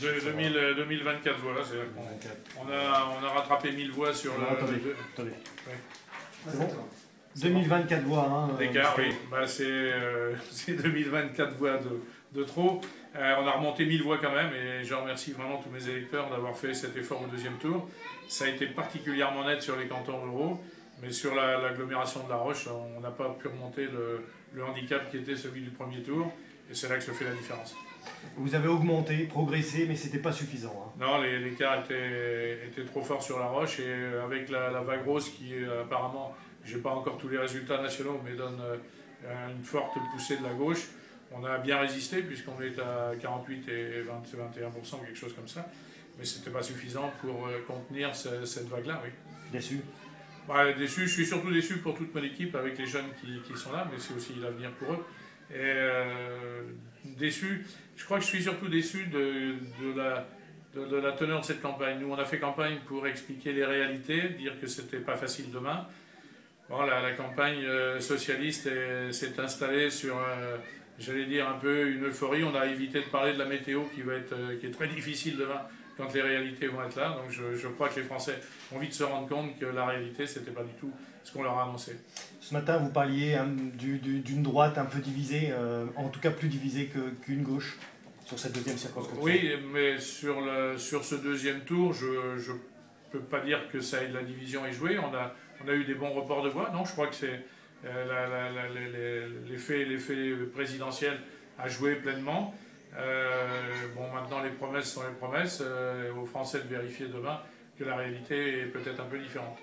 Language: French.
de, 2000, 2024 voix. On, on, a, on a rattrapé 1000 voix sur non, le. Attendez, le- attendez. Oui. C'est bon 2024 voix. Hein, euh, D'écart, oui. Bah, c'est euh, c'est 2024 voix de, de trop. Euh, on a remonté 1000 voix quand même et je remercie vraiment tous mes électeurs d'avoir fait cet effort au deuxième tour. Ça a été particulièrement net sur les cantons ruraux, mais sur la- l'agglomération de La Roche, on n'a pas pu remonter le, le handicap qui était celui du premier tour et c'est là que se fait la différence. Vous avez augmenté, progressé, mais c'était pas suffisant. hein. Non, les- l'écart était, était trop fort sur La Roche et euh, avec la, la vague rose qui euh, apparemment, j'ai pas encore tous les résultats nationaux, mais donne euh, une forte poussée de la gauche. On a bien résisté puisqu'on est à 48 et 20, 21%, quelque chose comme ça. Mais c'était pas suffisant pour contenir ce- cette vague-là, oui. Déçu. Bah, déçu, je suis surtout déçu pour toute mon équipe avec les jeunes qui, qui sont là, mais c'est aussi l'avenir pour eux. Et euh, déçu, je crois que je suis surtout déçu de, de la, de, la teneur de cette campagne. Nous, on a fait campagne pour expliquer les réalités, dire que c'était pas facile demain. Bon, la, la campagne euh, socialiste est- s'est installée sur, euh, j'allais dire, un peu une euphorie. On a évité de parler de la météo qui, va être, qui est très difficile demain quand les réalités vont être là. Donc je, je crois que les Français ont vite se rendre compte que la réalité, c'était pas du tout ce qu'on leur a annoncé. Ce matin, vous parliez hein, du- du- d'une droite un peu divisée, euh, en tout cas plus divisée qu'une gauche sur cette deuxième circonscription. Oui, mais sur, le, sur ce deuxième tour, je ne peux pas dire que ça ait de la division est jouée. On a, on a eu des bons reports de voix. Non, je crois que c'est euh, l'effet présidentiel a joué pleinement. Euh, les promesses sont les promesses. Euh, aux Français de vérifier demain que la réalité est peut-être un peu différente.